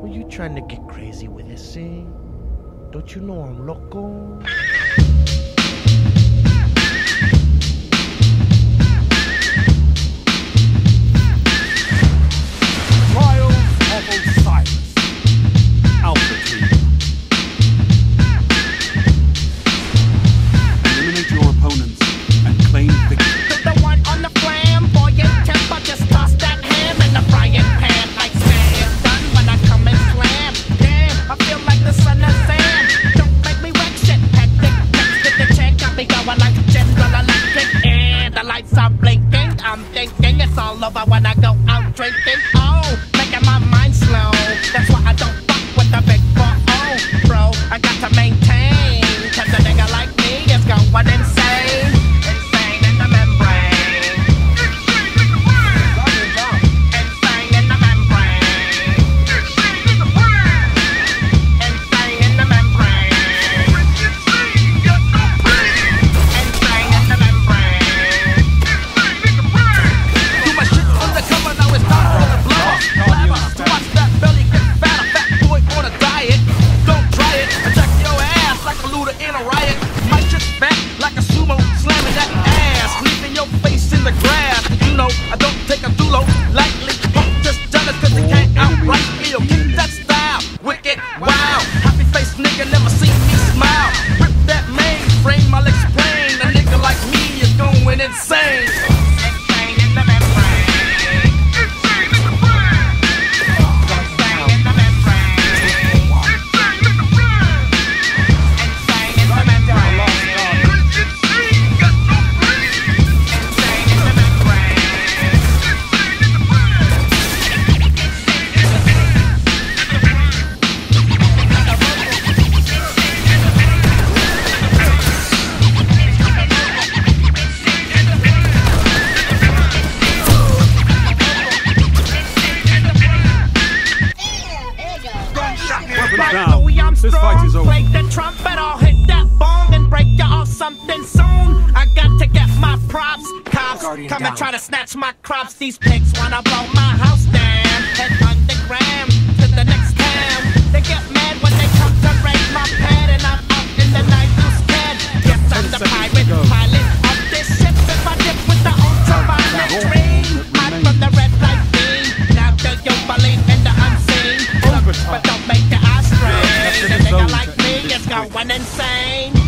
Were you trying to get crazy with eh? this thing? Don't you know I'm loco? love. I wanna go Joey This fight is over. Play the trumpet, I'll hit that bong and break you off something soon. I got to get my props. Cops come down. and try to snatch my crops. These pigs wanna blow my house. going insane.